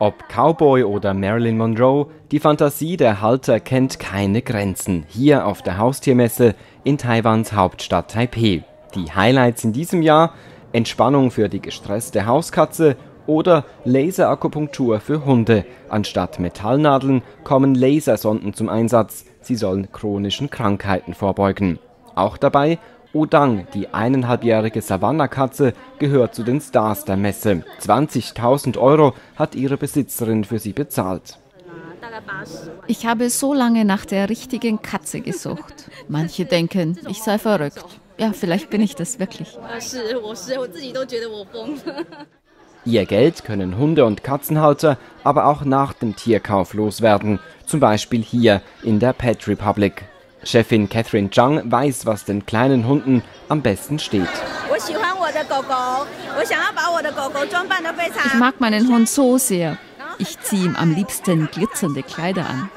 Ob Cowboy oder Marilyn Monroe, die Fantasie der Halter kennt keine Grenzen. Hier auf der Haustiermesse in Taiwans Hauptstadt Taipeh. Die Highlights in diesem Jahr: Entspannung für die gestresste Hauskatze oder Laserakupunktur für Hunde. Anstatt Metallnadeln kommen Lasersonden zum Einsatz. Sie sollen chronischen Krankheiten vorbeugen. Auch dabei Odang, die eineinhalbjährige Savannah-Katze, gehört zu den Stars der Messe. 20.000 Euro hat ihre Besitzerin für sie bezahlt. Ich habe so lange nach der richtigen Katze gesucht. Manche denken, ich sei verrückt. Ja, vielleicht bin ich das wirklich. Ihr Geld können Hunde- und Katzenhalter aber auch nach dem Tierkauf loswerden. Zum Beispiel hier in der Pet Republic. Chefin Catherine Zhang weiß, was den kleinen Hunden am besten steht. Ich mag meinen Hund so sehr. Ich ziehe ihm am liebsten glitzernde Kleider an.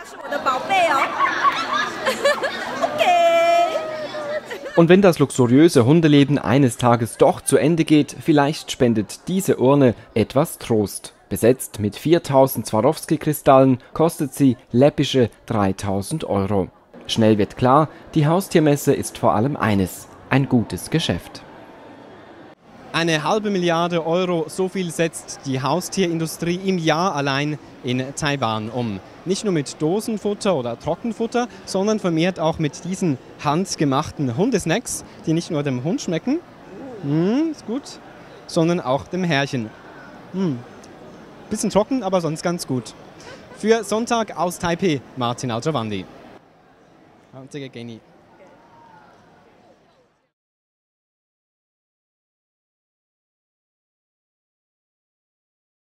Und wenn das luxuriöse Hundeleben eines Tages doch zu Ende geht, vielleicht spendet diese Urne etwas Trost. Besetzt mit 4000 Swarovski-Kristallen kostet sie läppische 3000 Euro. Schnell wird klar, die Haustiermesse ist vor allem eines, ein gutes Geschäft. Eine halbe Milliarde Euro, so viel setzt die Haustierindustrie im Jahr allein in Taiwan um. Nicht nur mit Dosenfutter oder Trockenfutter, sondern vermehrt auch mit diesen handgemachten Hundesnacks, die nicht nur dem Hund schmecken, mm, ist gut, sondern auch dem Herrchen. Mm. Bisschen trocken, aber sonst ganz gut. Für Sonntag aus Taipei, Martin 这个给你。